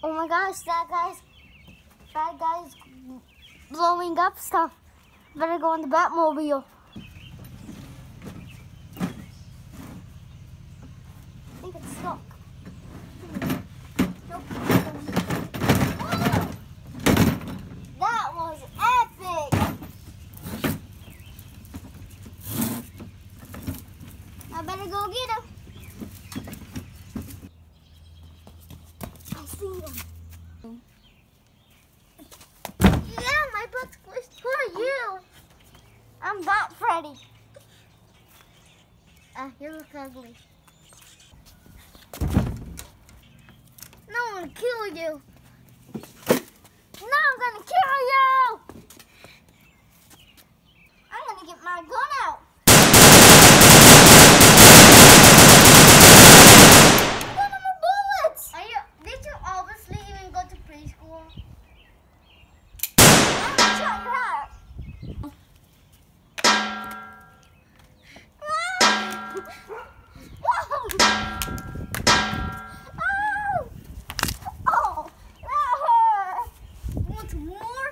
Oh my gosh, that guy's that guy's blowing up stuff. Better go in the Batmobile. I think it's stuck. Nope. That was epic! I better go get him. See him. Yeah, my butt's squished. Who are you? I'm not Freddy. Ah, you look ugly. No, I'm gonna kill you. No, I'm gonna kill you. I'm gonna get my gun. more